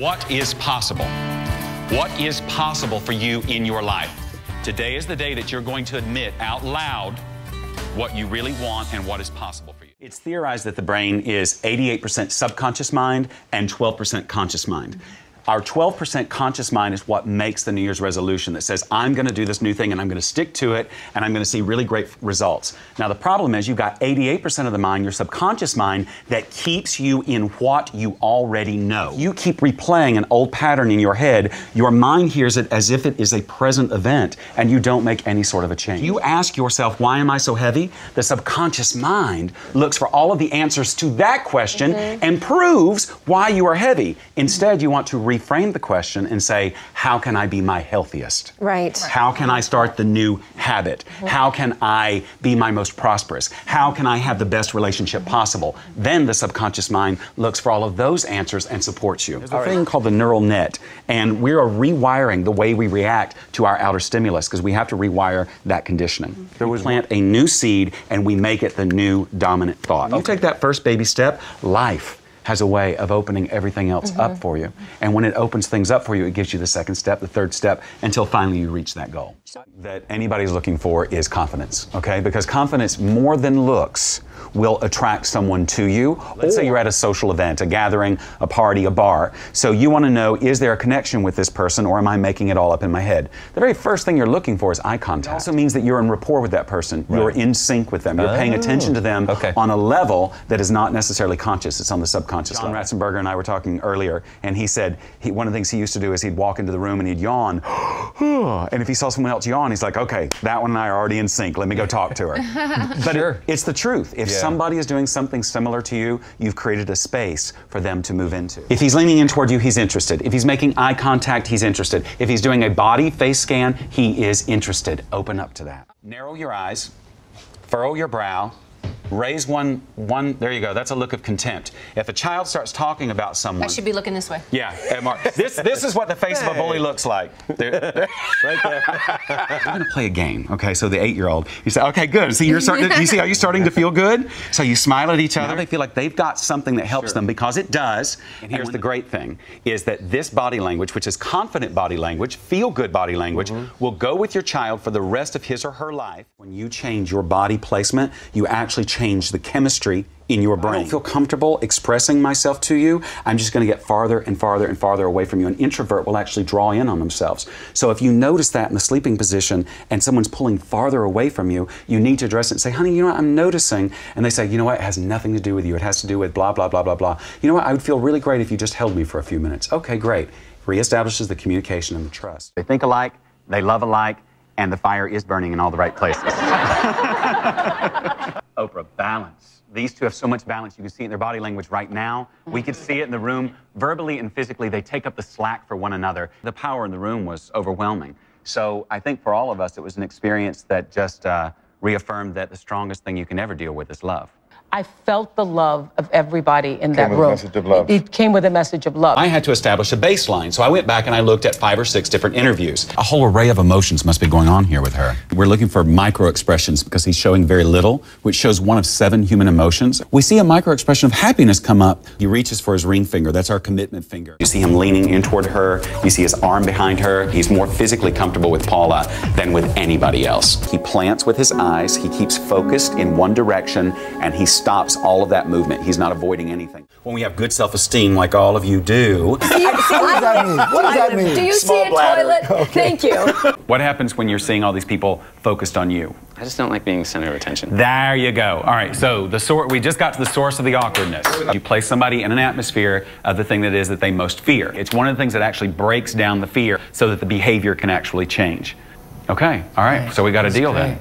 What is possible? What is possible for you in your life? Today is the day that you're going to admit out loud what you really want and what is possible for you. It's theorized that the brain is 88% subconscious mind and 12% conscious mind. Our 12% conscious mind is what makes the New Year's resolution that says, I'm going to do this new thing and I'm going to stick to it and I'm going to see really great results. Now, the problem is you've got 88% of the mind, your subconscious mind, that keeps you in what you already know. You keep replaying an old pattern in your head, your mind hears it as if it is a present event and you don't make any sort of a change. You ask yourself, why am I so heavy? The subconscious mind looks for all of the answers to that question mm-hmm. and proves why you are heavy. Instead, you want to reframe the question and say, How can I be my healthiest? Right. How can I start the new habit? Mm-hmm. How can I be my most prosperous? How can I have the best relationship possible? Then the subconscious mind looks for all of those answers and supports you. There's a thing called the neural net, and we are rewiring the way we react to our outer stimulus because we have to rewire that conditioning. There we plant a new seed and we make it the new dominant thought. You take that first baby step, life has a way of opening everything else mm-hmm. up for you. And when it opens things up for you, it gives you the second step, the third step, until finally you reach that goal. That anybody's looking for is confidence, okay? Because confidence, more than looks, will attract someone to you. Let's say you're at a social event, a gathering, a party, a bar. So you want to know is there a connection with this person or am I making it all up in my head? The very first thing you're looking for is eye contact. It also means that you're in rapport with that person. Right. You're in sync with them. You're oh. paying attention to them okay. on a level that is not necessarily conscious, it's on the subconscious John level. Ratzenberger and I were talking earlier, and he said he, one of the things he used to do is he'd walk into the room and he'd yawn. and if he saw someone else yawn, he's like, okay, that one and I are already in sync. Let me go talk to her. but sure. it, it's the truth. If yeah somebody is doing something similar to you, you've created a space for them to move into. If he's leaning in toward you, he's interested. If he's making eye contact, he's interested. If he's doing a body face scan, he is interested. Open up to that. Narrow your eyes, furrow your brow, Raise one, one, there you go. That's a look of contempt. If a child starts talking about someone. I should be looking this way. Yeah, Mark. This, this is what the face hey. of a bully looks like. There, there. right there. We're going to play a game, okay? So the eight year old, you say, okay, good. See, you're starting, you see how you're starting to feel good? So you smile at each other. Now they feel like they've got something that helps sure. them because it does. And here's and the great thing is that this body language, which is confident body language, feel good body language, mm-hmm. will go with your child for the rest of his or her life. When you change your body placement, you actually change change the chemistry in your brain. I don't feel comfortable expressing myself to you. I'm just going to get farther and farther and farther away from you. An introvert will actually draw in on themselves. So if you notice that in the sleeping position and someone's pulling farther away from you, you need to address it and say, honey, you know what, I'm noticing. And they say, you know what, it has nothing to do with you. It has to do with blah, blah, blah, blah, blah. You know what, I would feel really great if you just held me for a few minutes. Okay, great. Reestablishes the communication and the trust. They think alike, they love alike, and the fire is burning in all the right places. Balance. These two have so much balance. You can see it in their body language right now. We could see it in the room. Verbally and physically, they take up the slack for one another. The power in the room was overwhelming. So I think for all of us, it was an experience that just uh, reaffirmed that the strongest thing you can ever deal with is love. I felt the love of everybody in that room. message of love. It, it came with a message of love. I had to establish a baseline, so I went back and I looked at five or six different interviews. A whole array of emotions must be going on here with her. We're looking for micro expressions because he's showing very little, which shows one of seven human emotions. We see a micro expression of happiness come up. He reaches for his ring finger. That's our commitment finger. You see him leaning in toward her. You see his arm behind her. He's more physically comfortable with Paula than with anybody else. He plants with his eyes. He keeps focused in one direction and he stops all of that movement. He's not avoiding anything. When we have good self esteem, like all of you do. what does that mean? What does that mean? Do you Small see a bladder. toilet? Okay. Thank you. what happens when you're seeing all these people focused on you? I just don't like being center of attention. There you go. All right, so the sort we just got to the source of the awkwardness. You place somebody in an atmosphere of the thing that is that they most fear. It's one of the things that actually breaks down the fear so that the behavior can actually change. Okay, all right, so we got a deal then.